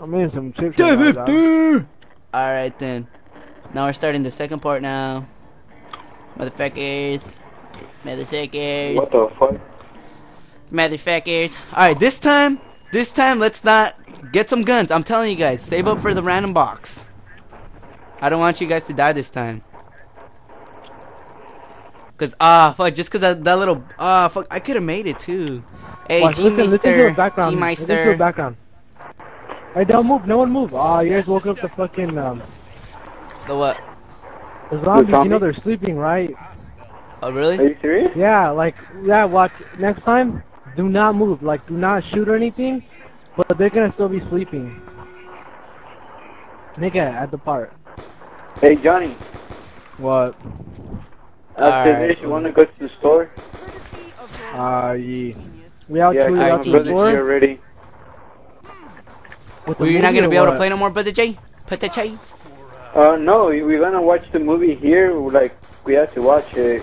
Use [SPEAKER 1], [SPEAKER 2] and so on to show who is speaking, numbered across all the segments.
[SPEAKER 1] I'm eating some chips. right.
[SPEAKER 2] Alright then. Now we're starting the second part now. Motherfuckers. Motherfuckers.
[SPEAKER 3] What the fuck?
[SPEAKER 2] Motherfuckers. Alright, this time, this time, let's not get some guns. I'm telling you guys, save up for the random box. I don't want you guys to die this time. Cause, ah, fuck, just cause that, that little, ah, fuck, I could have made it too. Hey,
[SPEAKER 1] Watch,
[SPEAKER 2] G
[SPEAKER 1] listen, listen to the
[SPEAKER 2] Meister,
[SPEAKER 1] background.
[SPEAKER 2] G
[SPEAKER 1] Listen to the
[SPEAKER 2] Meister.
[SPEAKER 1] Background. Hey, don't move. No one move. Ah, you guys woke up the fucking um
[SPEAKER 2] The what?
[SPEAKER 1] the zombies. You know they're sleeping, right?
[SPEAKER 2] Oh, really?
[SPEAKER 3] Are
[SPEAKER 2] really?
[SPEAKER 3] you serious?
[SPEAKER 1] Yeah, like yeah. Watch next time. Do not move. Like, do not shoot or anything. But they're gonna still be sleeping. Nigga, at the part.
[SPEAKER 3] Hey Johnny,
[SPEAKER 1] What?
[SPEAKER 3] after
[SPEAKER 2] Alright.
[SPEAKER 3] this you wanna go to the store?
[SPEAKER 1] Uh, yeah. We out
[SPEAKER 3] Yeah,
[SPEAKER 1] to
[SPEAKER 2] I
[SPEAKER 1] out
[SPEAKER 3] my
[SPEAKER 1] to
[SPEAKER 2] think
[SPEAKER 1] the
[SPEAKER 3] brother's
[SPEAKER 1] store.
[SPEAKER 3] already.
[SPEAKER 1] With the
[SPEAKER 2] Well, you're not gonna be able to play no more, Brother J? Put the J?
[SPEAKER 3] Uh, no, we're gonna watch the movie here. Like, we have to watch it.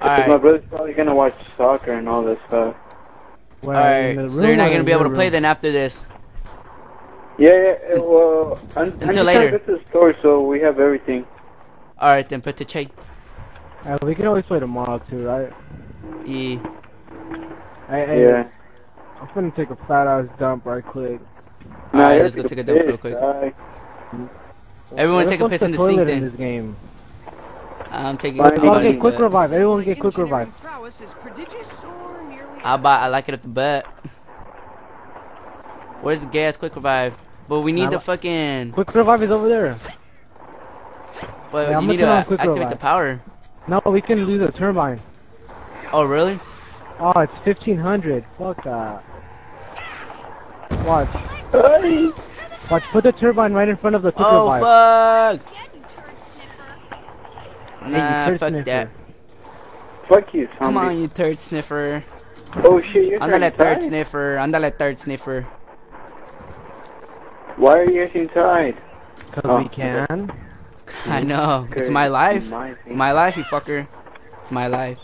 [SPEAKER 3] Because my brother's probably gonna watch soccer and all this stuff.
[SPEAKER 1] Where, in
[SPEAKER 2] Alright, so you're not gonna be able to play then after this.
[SPEAKER 3] Yeah, yeah, well, I'm, I'm
[SPEAKER 2] Until
[SPEAKER 3] just
[SPEAKER 2] later.
[SPEAKER 3] trying to go to the store so we have everything.
[SPEAKER 2] Alright, then put the J.
[SPEAKER 1] Uh, we can always play tomorrow too, right?
[SPEAKER 2] Yeah.
[SPEAKER 1] Hey, hey,
[SPEAKER 3] Yeah.
[SPEAKER 1] I'm finna take a fat ass dump right quick.
[SPEAKER 3] Nah,
[SPEAKER 2] Alright, let's go take a dump real quick. Everyone take a piss in the sink then.
[SPEAKER 1] this game.
[SPEAKER 2] I'm taking
[SPEAKER 3] Fine.
[SPEAKER 2] I'm
[SPEAKER 3] I'll
[SPEAKER 1] I'll
[SPEAKER 2] eating,
[SPEAKER 1] get quick revive. Everyone get quick revive.
[SPEAKER 4] Prowess is prodigious or merely
[SPEAKER 2] I'll buy, I like it at the butt. Where's the gas quick revive? But we need
[SPEAKER 1] Nah,
[SPEAKER 2] the fucking.
[SPEAKER 1] Quick revive is over there.
[SPEAKER 2] But
[SPEAKER 1] Yeah, I'm
[SPEAKER 2] you need to
[SPEAKER 1] turn on quick
[SPEAKER 2] activate the power.
[SPEAKER 1] No, we can use a turbine.
[SPEAKER 2] Oh, really?
[SPEAKER 1] Oh, it's 1500. Fuck that. Watch.
[SPEAKER 3] Hey!
[SPEAKER 1] Watch, put the turbine right in front of the quick
[SPEAKER 2] Oh,
[SPEAKER 1] revive.
[SPEAKER 2] fuck! Nah,
[SPEAKER 1] turd
[SPEAKER 2] fuck
[SPEAKER 1] sniffer.
[SPEAKER 2] that.
[SPEAKER 3] Fuck you,
[SPEAKER 2] Come on, you third sniffer.
[SPEAKER 3] Oh shit, you're
[SPEAKER 2] Andale,
[SPEAKER 3] inside?
[SPEAKER 2] third sniffer. Andale, third sniffer.
[SPEAKER 3] Why are you guys inside?
[SPEAKER 1] Cause
[SPEAKER 3] Oh,
[SPEAKER 1] we can.
[SPEAKER 2] I know. It's my life.
[SPEAKER 3] my
[SPEAKER 2] It's my life, you fucker. It's my life.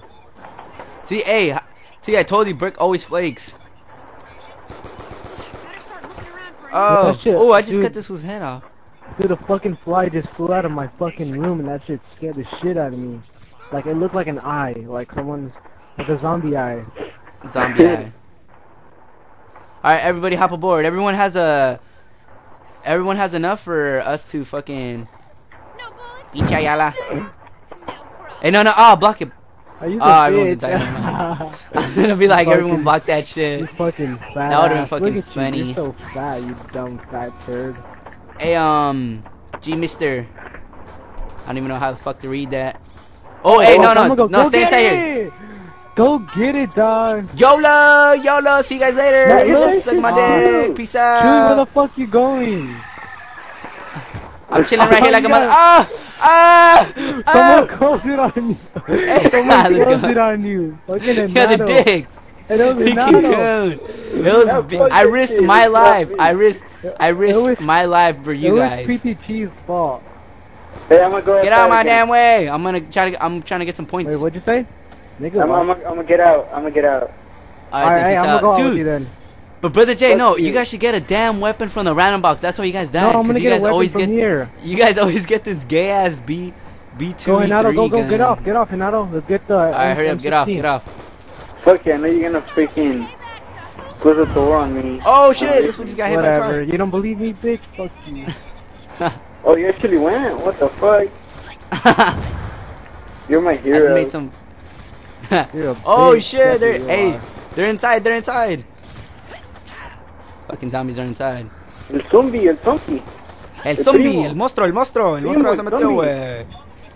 [SPEAKER 2] See, hey, see, I told you, Brick always flakes. Oh,
[SPEAKER 1] shit-
[SPEAKER 2] oh, I just
[SPEAKER 1] dude.
[SPEAKER 2] cut this fool's head off.
[SPEAKER 1] Dude, a fucking fly just flew out of my fucking room and that shit scared the shit out of me. Like, it looked like an eye. Like someone's. Like a zombie eye.
[SPEAKER 2] Zombie eye. Alright, everybody hop aboard. Everyone has a. Everyone has enough for us to fucking.
[SPEAKER 4] No bullets.
[SPEAKER 2] Pincha yala.
[SPEAKER 4] No
[SPEAKER 2] Hey, no, no, oh, block it.
[SPEAKER 1] Are you the
[SPEAKER 2] everyone's inside, I was gonna be like, everyone
[SPEAKER 1] Fucking-
[SPEAKER 2] block that
[SPEAKER 1] you fucking fat.
[SPEAKER 2] That would've been fucking
[SPEAKER 1] Look at
[SPEAKER 2] funny.
[SPEAKER 1] You. You're so fat, you dumb fat turd.
[SPEAKER 2] Hey, um, G Mister. I don't even know how the fuck to read that. Oh, hey, no, no,
[SPEAKER 1] go-
[SPEAKER 2] no,
[SPEAKER 1] go
[SPEAKER 2] stay inside here.
[SPEAKER 1] Go get it, dog.
[SPEAKER 2] YOLO, YOLO, see you guys later.
[SPEAKER 1] No,
[SPEAKER 2] Yo,
[SPEAKER 1] no,
[SPEAKER 2] suck my dick. Peace
[SPEAKER 1] Dude, where the
[SPEAKER 2] out.
[SPEAKER 1] fuck you going?
[SPEAKER 2] I'm chilling right here like a
[SPEAKER 1] You
[SPEAKER 2] mother.
[SPEAKER 1] gotta-
[SPEAKER 2] Ah, ah,
[SPEAKER 1] Someone close it on you.
[SPEAKER 2] Hey,
[SPEAKER 1] Someone
[SPEAKER 2] let's
[SPEAKER 1] close
[SPEAKER 2] go.
[SPEAKER 1] it on you. Fucking
[SPEAKER 2] You guys are dicks.
[SPEAKER 1] It was
[SPEAKER 2] You
[SPEAKER 1] Renato.
[SPEAKER 2] coon. It was. Bi- I
[SPEAKER 3] this
[SPEAKER 2] risked
[SPEAKER 3] shit,
[SPEAKER 2] my
[SPEAKER 3] it's not
[SPEAKER 2] life.
[SPEAKER 3] me.
[SPEAKER 2] I risked. I risked
[SPEAKER 1] was-
[SPEAKER 2] my life for
[SPEAKER 1] It
[SPEAKER 2] you
[SPEAKER 1] was
[SPEAKER 2] guys.
[SPEAKER 1] Pretty Cheese fault.
[SPEAKER 3] Hey, I'm gonna go
[SPEAKER 2] Get out of my
[SPEAKER 3] outside
[SPEAKER 2] damn way. I'm gonna try to. I'm trying to get some points.
[SPEAKER 1] Wait, what'd you say? Nigga,
[SPEAKER 3] again. I'm. I'm, I'm gonna get out. I'm gonna get out.
[SPEAKER 2] All right, then
[SPEAKER 1] Alright,
[SPEAKER 2] peace
[SPEAKER 1] I'm gonna go
[SPEAKER 2] out,
[SPEAKER 1] out with you then.
[SPEAKER 2] But brother Jay,
[SPEAKER 3] Fuck
[SPEAKER 2] no,
[SPEAKER 3] you.
[SPEAKER 2] you guys should get a damn weapon from the random box. That's why you guys
[SPEAKER 1] No. I'm gonna
[SPEAKER 2] Because you
[SPEAKER 1] get a
[SPEAKER 2] guys
[SPEAKER 1] weapon
[SPEAKER 2] always
[SPEAKER 1] from
[SPEAKER 2] get.
[SPEAKER 1] here.
[SPEAKER 2] You guys always get this gay ass B, B two
[SPEAKER 1] Go, Renato,
[SPEAKER 2] three
[SPEAKER 1] go, go,
[SPEAKER 2] gun.
[SPEAKER 1] get off, get off, Renato. Let's get the.
[SPEAKER 2] Alright, hurry up, get off, get off.
[SPEAKER 3] Fuck yeah, I know you're gonna freaking close the door on me.
[SPEAKER 2] Oh shit, this one just got hit by a
[SPEAKER 1] Whatever.
[SPEAKER 2] car.
[SPEAKER 1] You don't believe me, bitch? Fuck you.
[SPEAKER 3] Oh, you actually went? What the fuck? You're my hero.
[SPEAKER 2] I just made some.
[SPEAKER 1] You're a
[SPEAKER 2] Oh shit, they're hey, they're inside, they're inside. Fucking zombies are inside.
[SPEAKER 3] El zombie, el zombie.
[SPEAKER 2] El
[SPEAKER 3] El
[SPEAKER 2] zombie,
[SPEAKER 3] primo.
[SPEAKER 2] el monstruo, el monstruo, el
[SPEAKER 3] Primo,
[SPEAKER 2] monstruo ya se
[SPEAKER 3] el
[SPEAKER 2] metió,
[SPEAKER 3] zombie.
[SPEAKER 2] güey.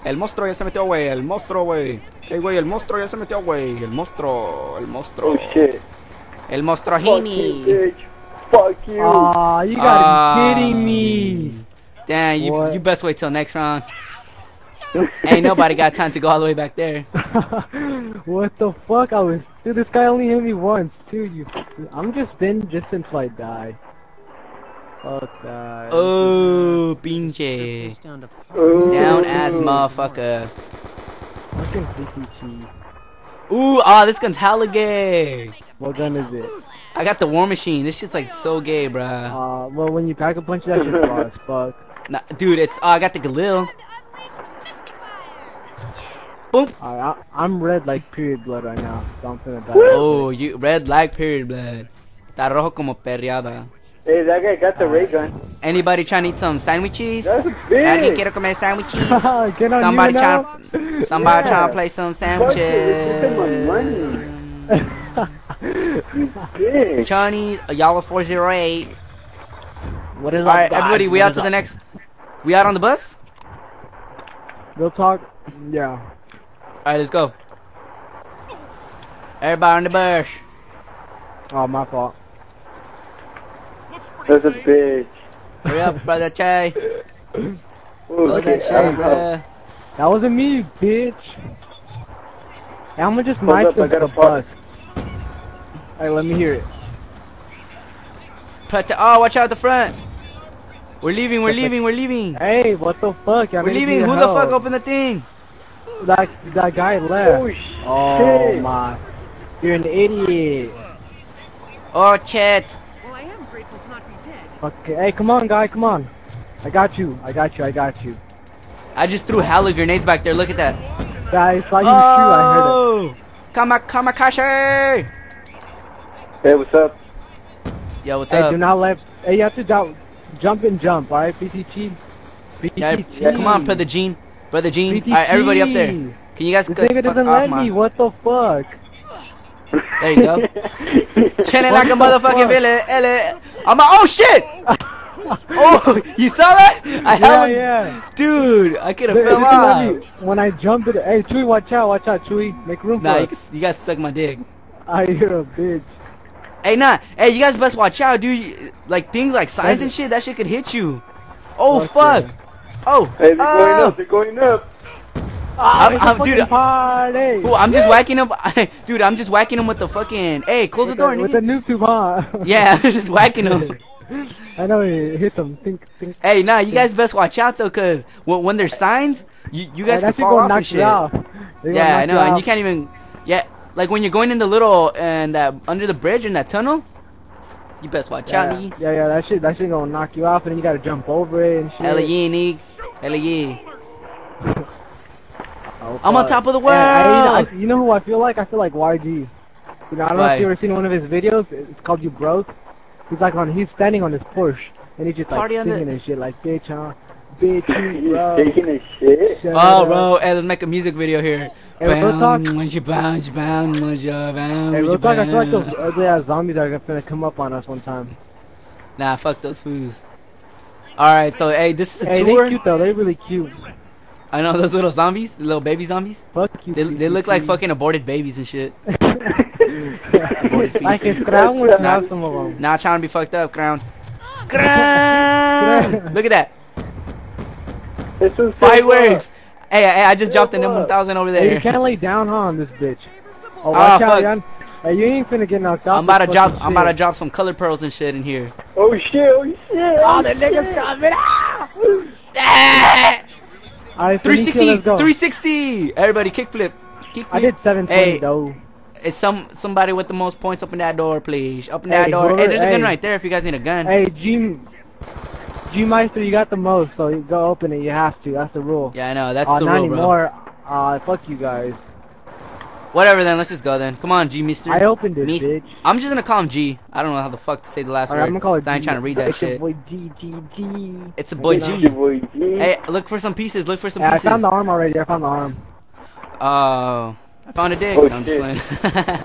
[SPEAKER 2] El monstruo ya se metió, güey, el monstruo, güey. Ey, güey, el monstruo ya se metió, güey. El monstruo, el monstruo.
[SPEAKER 3] Oh shit.
[SPEAKER 2] El
[SPEAKER 3] Fuck you,
[SPEAKER 2] monstrojini.
[SPEAKER 3] bitch. Fuck you.
[SPEAKER 1] Aw, you gotta
[SPEAKER 2] Ah.
[SPEAKER 1] be kidding me.
[SPEAKER 2] Damn, you
[SPEAKER 1] What?
[SPEAKER 2] you best wait till next round. Ain't nobody got time to go all the way back there.
[SPEAKER 1] what the fuck? I was. Dude, this guy only hit me once, too. You. I'm just been just until I die. Fuck that.
[SPEAKER 2] Oh, pinche.
[SPEAKER 4] down to
[SPEAKER 2] Down ass motherfucker.
[SPEAKER 1] Fucking sticky cheese.
[SPEAKER 2] Ooh, ah, this gun's hella gay.
[SPEAKER 1] What gun is it?
[SPEAKER 2] I got the war machine. This shit's like so gay, bruh.
[SPEAKER 1] Uh, well, when you pack a punch, that shit's raw as fuck.
[SPEAKER 2] Nah, dude, it's oh, I got the Galil. Oh. Boom.
[SPEAKER 1] Alright, I, I'm red like period blood right now, so I'm finna die.
[SPEAKER 2] Oh, you red lag period blood. Está rojo como perreada.
[SPEAKER 3] Hey, that guy got the ray gun.
[SPEAKER 2] Anybody trying to eat some sandwiches?
[SPEAKER 3] That's
[SPEAKER 2] Alguien
[SPEAKER 3] big.
[SPEAKER 2] quiere comer sandwiches?
[SPEAKER 1] Get on
[SPEAKER 2] Somebody
[SPEAKER 1] you
[SPEAKER 2] trying,
[SPEAKER 1] now.
[SPEAKER 2] somebody
[SPEAKER 3] Yeah.
[SPEAKER 2] trying to play some
[SPEAKER 3] Fuck you, this is my
[SPEAKER 2] sandwiches.
[SPEAKER 3] money. You dick.
[SPEAKER 2] Chinese, y'all 408.
[SPEAKER 1] What is
[SPEAKER 2] All right,
[SPEAKER 1] up, guys?
[SPEAKER 2] everybody, we
[SPEAKER 1] What
[SPEAKER 2] out to the next. We out on the bus.
[SPEAKER 1] Real talk. Yeah.
[SPEAKER 2] All right, let's go. Everybody on the bus.
[SPEAKER 1] Oh, my fault.
[SPEAKER 3] That's a bitch.
[SPEAKER 2] Hurry up, brother Che.
[SPEAKER 3] Ooh,
[SPEAKER 2] Close
[SPEAKER 3] okay,
[SPEAKER 2] that shit, bruh.
[SPEAKER 1] That wasn't me, bitch. Hey, I'm gonna just
[SPEAKER 3] Hold
[SPEAKER 1] mic
[SPEAKER 3] up, I
[SPEAKER 1] the,
[SPEAKER 3] got a part.
[SPEAKER 1] bus. Hey, let me hear it.
[SPEAKER 2] Put the, oh, watch out the front. We're leaving, we're leaving, we're leaving.
[SPEAKER 1] Hey, what the fuck? Y'all
[SPEAKER 2] We're leaving.
[SPEAKER 1] need
[SPEAKER 2] Who the
[SPEAKER 1] help.
[SPEAKER 2] fuck opened the thing?
[SPEAKER 1] That that guy left.
[SPEAKER 3] Oh, oh shit.
[SPEAKER 1] Oh my! You're an idiot.
[SPEAKER 2] Oh, Chet.
[SPEAKER 4] Well, I am grateful to not be dead.
[SPEAKER 1] Okay, hey, come on, guy, come on. I got you. I got you. I got you.
[SPEAKER 2] I just threw hella grenades back there. Look at that.
[SPEAKER 1] Guy, saw you shoot. I heard
[SPEAKER 2] Oh, Kama Kamakashi.
[SPEAKER 3] Hey, what's up?
[SPEAKER 2] Yo, what's
[SPEAKER 1] it. Hey,
[SPEAKER 2] up?
[SPEAKER 1] do not let. Hey, you have to jump, jump and jump. All right, BTG.
[SPEAKER 2] Yeah,
[SPEAKER 1] BTG.
[SPEAKER 2] come on, put the Gene. Brother Gene.
[SPEAKER 1] BTG.
[SPEAKER 2] All right, everybody up there. Can you guys
[SPEAKER 1] This nigga doesn't let me. What the fuck?
[SPEAKER 2] There you go. Chilling like a motherfucking villain. I'm a, oh shit! oh, you saw that? I
[SPEAKER 1] Yeah,
[SPEAKER 2] have a,
[SPEAKER 1] yeah.
[SPEAKER 2] dude. I could have fell off.
[SPEAKER 1] When I jump it, hey Chewy, watch out, watch out, Chewy, make room
[SPEAKER 2] Nah,
[SPEAKER 1] for
[SPEAKER 2] you,
[SPEAKER 1] us.
[SPEAKER 2] can- you guys suck my dick.
[SPEAKER 1] I hear a bitch.
[SPEAKER 2] Hey, nah. Hey, you guys best watch out, dude. Like things like signs and shit, that shit could hit you. Oh
[SPEAKER 1] Fuck
[SPEAKER 2] fuck. Oh.
[SPEAKER 3] Hey, they're going
[SPEAKER 2] oh.
[SPEAKER 3] up. They're going up.
[SPEAKER 2] Ah, I'm,
[SPEAKER 1] It's a
[SPEAKER 2] I'm,
[SPEAKER 1] fucking
[SPEAKER 2] dude.
[SPEAKER 1] party.
[SPEAKER 2] Fool, I'm just whacking him. dude, I'm just whacking him with the fucking. Hey, close the
[SPEAKER 1] with
[SPEAKER 2] door,
[SPEAKER 1] the, with the
[SPEAKER 2] nigga.
[SPEAKER 1] noob tube, huh?
[SPEAKER 2] Yeah, I'm just whacking him.
[SPEAKER 1] I know it hit them. Think, think.
[SPEAKER 2] Hey, nah, you guys best watch out though, cause when, when there's signs, you, you guys
[SPEAKER 1] Hey,
[SPEAKER 2] can
[SPEAKER 1] that shit
[SPEAKER 2] fall off and shit.
[SPEAKER 1] out.
[SPEAKER 2] Yeah, I know,
[SPEAKER 1] you
[SPEAKER 2] and you can't even. Yeah, like when you're going in the little and that under the bridge in that tunnel, you best watch
[SPEAKER 1] Yeah,
[SPEAKER 2] out, nigga.
[SPEAKER 1] yeah, yeah, that shit, that shit gonna knock you off, and then you gotta jump over it and shit.
[SPEAKER 2] Hella yeah, nigga. Yeah.
[SPEAKER 1] Oh,
[SPEAKER 2] I'm on top of the
[SPEAKER 1] Hey, I-
[SPEAKER 2] world.
[SPEAKER 1] I- you know who I feel like? I feel like YG. You know, I don't know if you ever seen one of his videos. It's called You Broke. He's like on, he's standing on his Porsche, and he's just like
[SPEAKER 2] Party on the-
[SPEAKER 1] singing and shit, like bitch, huh? Bitch, bro.
[SPEAKER 3] taking a shit.
[SPEAKER 1] Shut
[SPEAKER 2] Oh,
[SPEAKER 1] up.
[SPEAKER 2] bro, hey, let's make a music video here.
[SPEAKER 1] Hey, real talk.
[SPEAKER 2] Bounce, bounce, bounce, bounce,
[SPEAKER 1] Hey, real talk, I feel like those ugly ass zombies are gonna come up on us one time.
[SPEAKER 2] Nah, fuck those fools. Alright, so hey, this is a
[SPEAKER 1] Hey, they
[SPEAKER 2] tour.
[SPEAKER 1] cute though. They really cute.
[SPEAKER 2] I know those little zombies, the little baby zombies.
[SPEAKER 1] Fuck you.
[SPEAKER 2] They, they look like fucking aborted babies and shit.
[SPEAKER 1] I can
[SPEAKER 2] feces.
[SPEAKER 1] scrounge with
[SPEAKER 2] Nah.
[SPEAKER 1] some of them.
[SPEAKER 2] Not trying to be fucked up, ground. Ground! Look at that.
[SPEAKER 3] This is
[SPEAKER 2] Fireworks! Hey, hey, I just dropped an
[SPEAKER 3] What?
[SPEAKER 2] M1000 over
[SPEAKER 1] Hey, you can't lay down huh, on this bitch. Oh,
[SPEAKER 2] Ah,
[SPEAKER 1] watch out,
[SPEAKER 2] fuck.
[SPEAKER 1] Jan. Hey, you ain't finna get knocked out.
[SPEAKER 2] I'm about to drop.
[SPEAKER 1] fucking
[SPEAKER 2] I'm about to drop some color pearls and shit in here.
[SPEAKER 3] Oh shit! Oh shit!
[SPEAKER 1] Oh, the niggas coming out.
[SPEAKER 2] Ah!
[SPEAKER 1] Alright,
[SPEAKER 2] 360, 360. Everybody, kickflip. Kickflip.
[SPEAKER 1] I did 720
[SPEAKER 2] Hey.
[SPEAKER 1] though.
[SPEAKER 2] It's some somebody with the most points. Open that door, please. Open
[SPEAKER 1] Hey,
[SPEAKER 2] that door.
[SPEAKER 1] whoever-
[SPEAKER 2] Hey, there's a gun right there. If you guys need a gun.
[SPEAKER 1] Hey, G, G Meister, you got the most, so you go open it. You have to. That's the rule.
[SPEAKER 2] Yeah, I know. That's
[SPEAKER 1] uh,
[SPEAKER 2] the
[SPEAKER 1] not
[SPEAKER 2] rule, bro.
[SPEAKER 1] anymore. Uh, fuck you guys.
[SPEAKER 2] Whatever. Then let's just go. Then come on, G Mister.
[SPEAKER 1] I opened it,
[SPEAKER 2] Mis-
[SPEAKER 1] bitch.
[SPEAKER 2] I'm just gonna call him G. I don't know how the fuck to say the last
[SPEAKER 1] Alright, I'm gonna call it
[SPEAKER 2] 'cause I ain't trying to read that
[SPEAKER 1] it's your
[SPEAKER 2] shit.
[SPEAKER 1] boy G G G.
[SPEAKER 2] It's a boy
[SPEAKER 1] You know?
[SPEAKER 2] G.
[SPEAKER 3] Your boy G.
[SPEAKER 2] Hey, look for some pieces. Look for some
[SPEAKER 1] pieces. I found the arm already. I found the arm.
[SPEAKER 2] Oh, I found a dick.
[SPEAKER 3] Oh,
[SPEAKER 2] No, I'm just playing.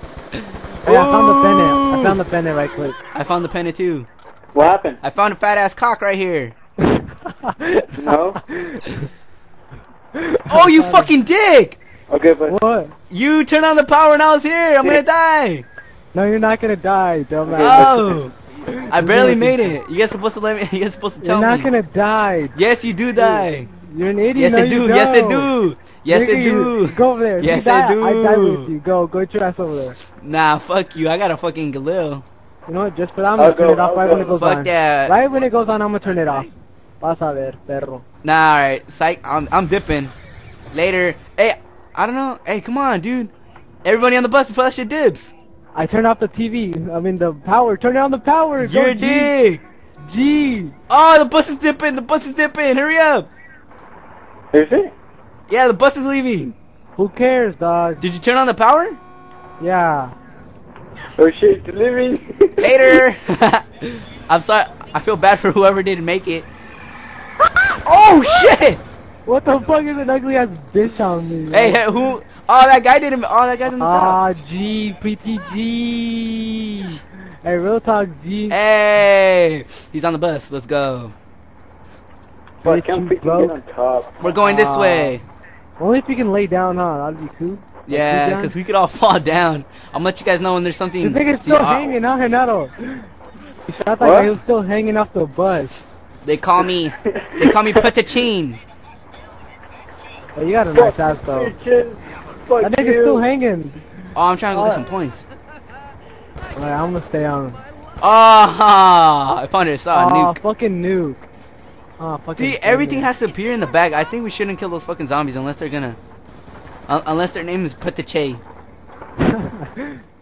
[SPEAKER 1] Hey, I found the pennant. I found the pennant right quick.
[SPEAKER 2] I found the pennant too.
[SPEAKER 3] What happened?
[SPEAKER 2] I found a fat ass cock right here.
[SPEAKER 3] No.
[SPEAKER 2] Oh, you fucking dick!
[SPEAKER 3] Okay, but
[SPEAKER 1] what?
[SPEAKER 2] You turn on the power and I was here. I'm gonna die.
[SPEAKER 1] No, you're not gonna die, dumbass.
[SPEAKER 2] Oh, I barely made it. You guys supposed to let me. You guys supposed to tell me.
[SPEAKER 1] you're not
[SPEAKER 2] me.
[SPEAKER 1] gonna die.
[SPEAKER 2] Yes, you do die.
[SPEAKER 1] You're an idiot.
[SPEAKER 2] Yes,
[SPEAKER 1] no,
[SPEAKER 2] I do. Yes, I
[SPEAKER 1] don't.
[SPEAKER 2] Yes, I
[SPEAKER 1] Nigga, you-
[SPEAKER 2] do.
[SPEAKER 1] Go over there.
[SPEAKER 2] Yes,
[SPEAKER 1] you
[SPEAKER 2] I
[SPEAKER 1] die, I die
[SPEAKER 2] do.
[SPEAKER 1] with you. Go, go, get your ass over there.
[SPEAKER 2] Nah, fuck you. I got a fucking Galil.
[SPEAKER 1] You know what? Just for that, I'm
[SPEAKER 3] I'll
[SPEAKER 1] gonna turn
[SPEAKER 3] go,
[SPEAKER 1] it off
[SPEAKER 3] I'll
[SPEAKER 1] right
[SPEAKER 3] go.
[SPEAKER 1] when it goes
[SPEAKER 2] Fuck
[SPEAKER 1] on.
[SPEAKER 2] that.
[SPEAKER 1] Right when it goes on, I'm gonna turn it off. Vas a ver, perro.
[SPEAKER 2] Nah, alright. Psych. I'm, I'm dipping. Later. Hey, I don't know. Hey, come on, dude. Everybody on the bus before that shit dips.
[SPEAKER 1] I turned off the TV. I mean the power. Turn down the power. Go
[SPEAKER 2] You're a
[SPEAKER 1] G.
[SPEAKER 2] dick.
[SPEAKER 1] G.
[SPEAKER 2] Oh, the bus is dipping. The bus is dipping. Hurry up.
[SPEAKER 3] Is it?
[SPEAKER 2] Yeah, the bus is leaving.
[SPEAKER 1] Who cares, dog?
[SPEAKER 2] Did you turn on the power?
[SPEAKER 1] Yeah.
[SPEAKER 3] Oh shit, living.
[SPEAKER 2] Later. I'm sorry. I feel bad for whoever didn't make it. Oh shit!
[SPEAKER 1] What the fuck is an ugly ass bitch on me?
[SPEAKER 2] Hey, hey, who? Oh, that guy didn't. Oh, that guy's on the top.
[SPEAKER 1] Ah, G, pretty G. Hey, real talk, G.
[SPEAKER 2] Hey, he's on the bus. Let's go.
[SPEAKER 3] but can't get on top.
[SPEAKER 2] We're going this
[SPEAKER 1] Ah.
[SPEAKER 2] way.
[SPEAKER 1] Only if you can lay down, huh? That'd be cool.
[SPEAKER 2] Yeah, because we could all fall down. I'm gonna let you guys know when there's something.
[SPEAKER 1] This nigga's
[SPEAKER 2] to-
[SPEAKER 1] still
[SPEAKER 2] uh,
[SPEAKER 1] hanging, huh, Renato? He shot that
[SPEAKER 3] What?
[SPEAKER 1] guy, he was still hanging off the bus.
[SPEAKER 2] They call me. They call me Putachin.
[SPEAKER 1] Hey, you got a nice ass, though.
[SPEAKER 3] Bitches. Fuck
[SPEAKER 1] That nigga's
[SPEAKER 3] you.
[SPEAKER 1] still hanging.
[SPEAKER 2] Oh, I'm trying to go get
[SPEAKER 1] Uh,
[SPEAKER 2] some points.
[SPEAKER 1] Alright, I'm gonna stay on.
[SPEAKER 2] Oh, I found it. I saw a
[SPEAKER 1] Oh,
[SPEAKER 2] nuke.
[SPEAKER 1] fucking nuke. Oh, fucking.
[SPEAKER 2] See, everything has to appear in the bag. I think we shouldn't kill those fucking zombies unless they're gonna. Un- unless their name is Putache.